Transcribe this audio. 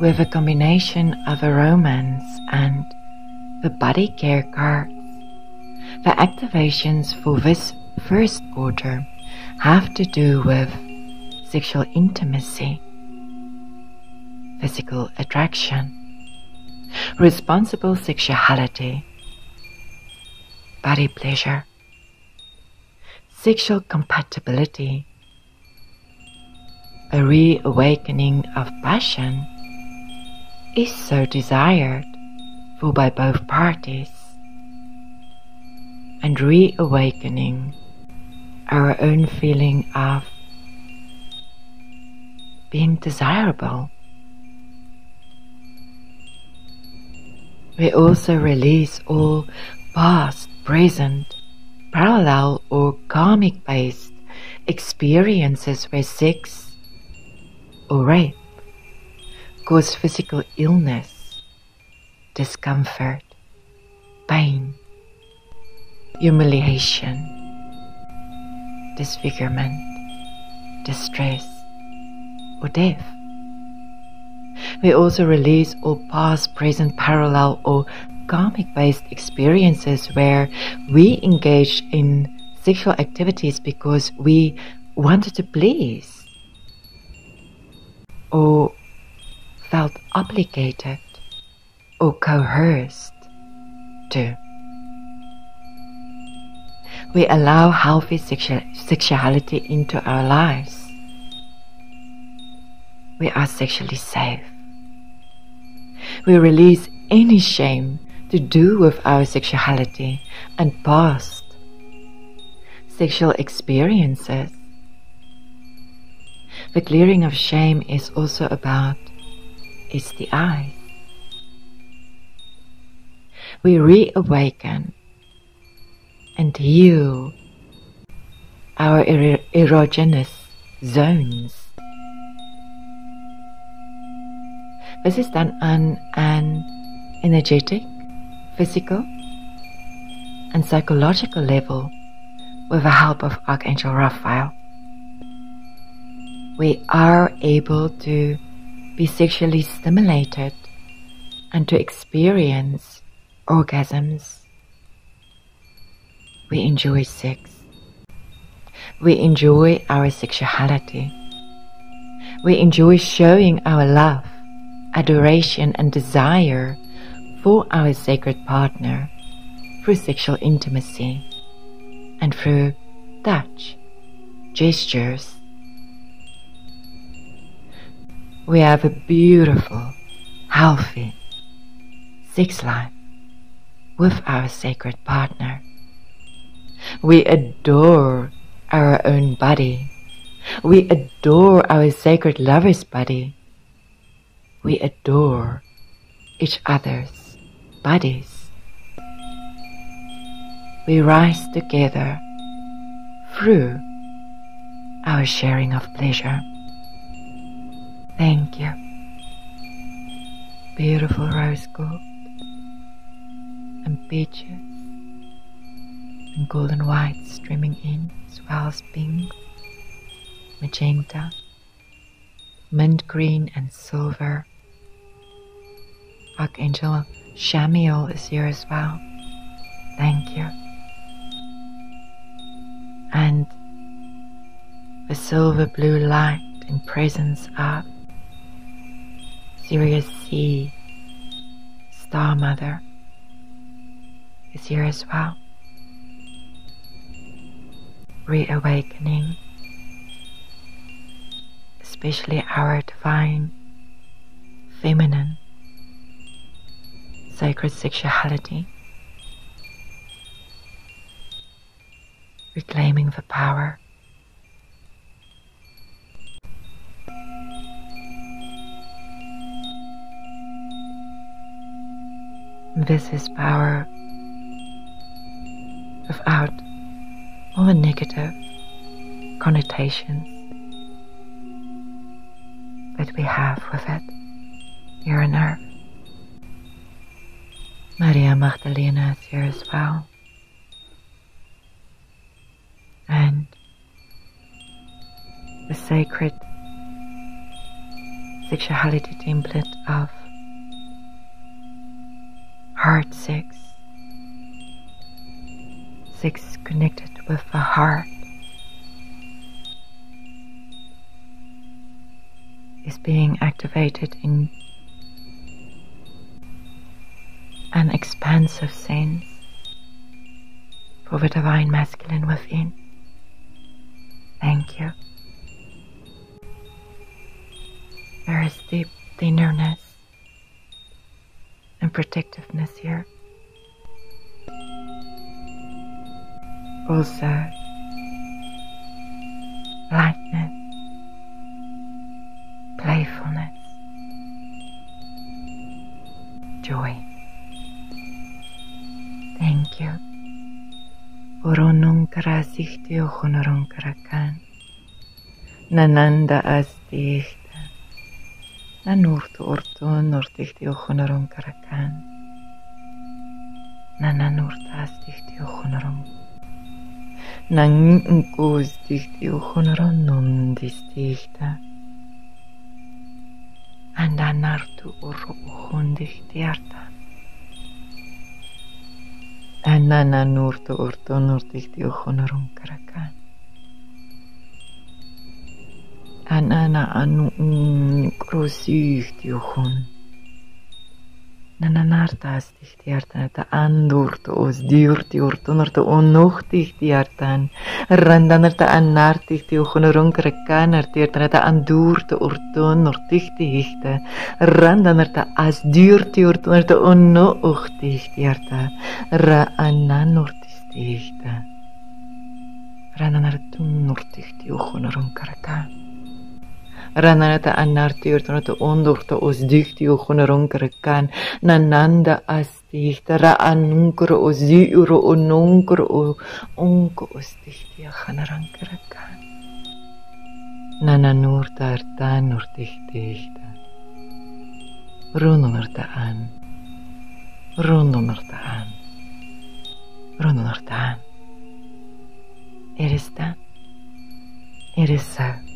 with a combination of a romance and the body care cards. The activations for this first quarter have to do with sexual intimacy, physical attraction, responsible sexuality, body pleasure, sexual compatibility, a reawakening of passion is so desired for by both parties and reawakening our own feeling of being desirable. We also release all past, present, parallel, or karmic based experiences where sex or rape cause physical illness, discomfort, pain, humiliation, disfigurement, distress, or death. We also release all past, present, parallel, or karmic based experiences where we engage in sexual activities because we wanted to please or felt obligated or coerced to. We allow healthy sexu- sexuality into our lives. We are sexually safe. We release any shame to do with our sexuality and past sexual experiences. The clearing of shame is also about is the eye. We reawaken and heal our er erogenous zones. This is done on an energetic, physical, and psychological level with the help of Archangel Raphael. We are able to be sexually stimulated and to experience orgasms. We enjoy sex. We enjoy our sexuality. We enjoy showing our love, adoration, and desire for our sacred partner through sexual intimacy and through touch, gestures, we have a beautiful, healthy sex life with our sacred partner. We adore our own body. We adore our sacred lover's body. We adore each other's bodies. We rise together through our sharing of pleasure. Thank you. Beautiful rose gold and peaches and golden white streaming in as well as pink, magenta, mint green and silver. Archangel Chamuel is here as well. Thank you. And the silver blue light in presence of Sirius C, Star Mother, is here as well. Reawakening, especially our divine, feminine, sacred sexuality. Reclaiming the power This is power without all the negative connotations that we have with it here on earth. Maria Magdalena is here as well. And the sacred sexuality template of heart sex, sex connected with the heart, is being activated in an expansive sense for the divine masculine within. Thank you. There is deep tenderness and protectiveness here. Also, lightness, playfulness, joy. Thank you. Oronunkara sichtio honorunkara Nananda asticht Nanurt urtun urtik tiohonorum karakan. Nananurtas tik tiohonorum. Nangus tik tiohonorum nun distikta. Andanartu urro uhundik tiarta. Anananurtu urtun urtik tiohonorum karakan. Anana anu nurtu ortu nortichti ochonorom karakan. Anana anu krosühtiohon. Nananartas tihtiartan, että andurto os diurti urtunarto onnohtihtiartan. Randanarta annartihtiuhon ronkrakanartiartan, että andurto urtunortihtihta. Randanarta as diurti urtunarto onnohtihtiarta. Ra annanortistihta. Randanartunnortihtiuhon ronkrakan. ranarata anartiurtanata ondurta osdikti uchunarunkarakan nananda astihta ra anunkura oziuro onunkura o unko раната анартиуртунат ондурта оздихтиго хонеронкараккан нананда астихтара анункур озиуро онункур онко остихтия ханеранкараккан нананурта артануртихтихта рунунурта ан. Рунунурта ан. Рунунурта ан. Эрестан эреса.